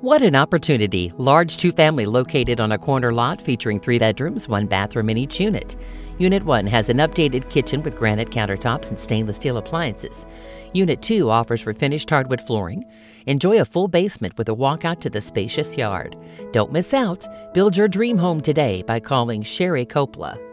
What an opportunity! Large two family located on a corner lot featuring three bedrooms, one bathroom in each unit. Unit 1 has an updated kitchen with granite countertops and stainless steel appliances. Unit 2 offers refinished hardwood flooring. Enjoy a full basement with a walkout to the spacious yard. Don't miss out. Build your dream home today by calling Shari Kopla.